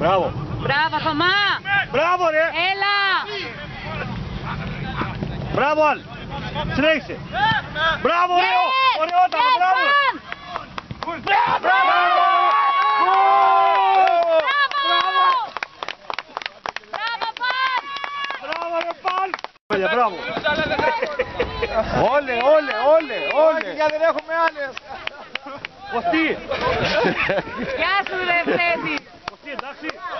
Μπράβο. Μπράβο, Θωμά! Μπράβο ρε. Έλα! Μπράβο Αλ. Συνέχισε. Μπράβο ωραίο. Yes! Ωραιότατο. Yes, Μπράβο. Φαν! Μπράβο. Μπράβο! Μπράβο, Φαν! Μπράβο ρε Παλ. Παιδιά, Μπράβο. Όλε, όλε, όλε, όλε. Για δεν έχουμε άλλες. Κωστή. Γεια σου ρε Φρέντι! Daqui, daqui.